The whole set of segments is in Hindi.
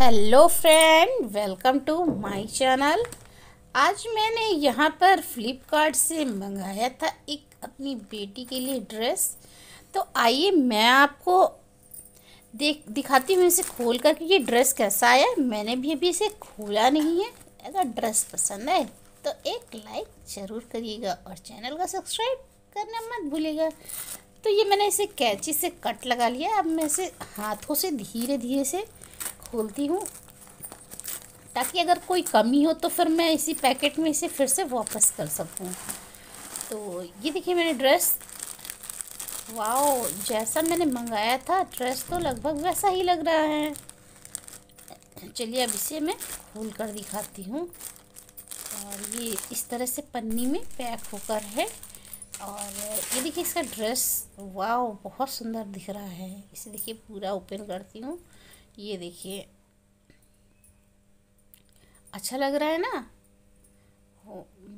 Hello friend, welcome to my channel. आज मैंने यहाँ पर फ्लिपकार्ट से मंगाया था एक अपनी बेटी के लिए ड्रेस। तो आइए मैं आपको देख, दिखाती हूँ इसे खोल कर कि ये ड्रेस कैसा आया मैंने भी अभी इसे खोला नहीं है, अगर ड्रेस पसंद है तो एक लाइक ज़रूर करिएगा और चैनल का सब्सक्राइब करना मत भूलिएगा। तो ये मैंने इसे कैची से कट लगा लिया, अब मैं इसे हाथों से धीरे धीरे से खोलती हूँ। ताकि अगर कोई कमी हो तो फिर मैं इसी पैकेट में इसे फिर से वापस कर सकूँ। तो ये देखिए मैंने ड्रेस। वाओ, जैसा मैंने मंगाया था, ड्रेस तो लगभग वैसा ही लग रहा है। चलिए अब इसे मैं खोल कर दिखाती हूँ। और ये इस तरह से पन्नी में पैक होकर है। और ये देखिए इसका ड्रेस। वाओ, बहुत सुंदर दिख रहा है। इसे देखिए पूरा ओपन करती हूँ। ये देखिए। अच्छा लग रहा है ना?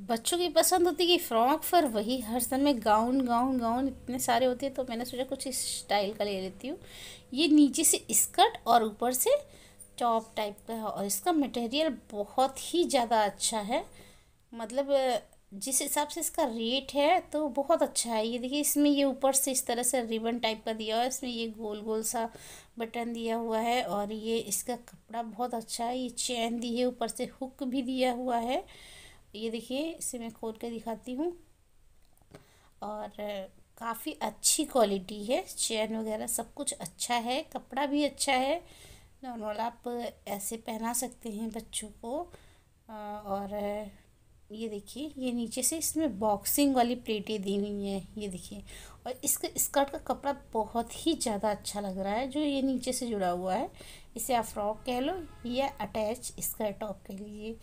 बच्चों की पसंद होती है कि फ्रॉक फिर वही, हर समय गाउन गाउन गाउन इतने सारे होते हैं तो मैंने सोचा कुछ इस स्टाइल का ले लेती हूँ। ये नीचे से स्कर्ट और ऊपर से टॉप टाइप का है और इसका मटेरियल बहुत ही ज़्यादा अच्छा है। मतलब जिस हिसाब से इसका रेट है तो बहुत अच्छा है। ये देखिए, इसमें ये ऊपर से इस तरह से रिबन टाइप का दिया हुआ है, इसमें ये गोल गोल सा बटन दिया हुआ है और ये इसका कपड़ा बहुत अच्छा है। ये चैन दी है, ऊपर से हुक भी दिया हुआ है। ये देखिए, इसे मैं खोल कर दिखाती हूँ। और काफ़ी अच्छी क्वालिटी है। चैन वगैरह सब कुछ अच्छा है, कपड़ा भी अच्छा है। नॉर्मल आप ऐसे पहना सकते हैं बच्चों को। और ये देखिए, ये नीचे से इसमें बॉक्सिंग वाली प्लेटें दी हुई हैं, ये देखिए। और इसका स्कर्ट का कपड़ा बहुत ही ज़्यादा अच्छा लग रहा है, जो ये नीचे से जुड़ा हुआ है। इसे आप फ्रॉक कह लो या अटैच स्कर्ट टॉप कह लीजिए।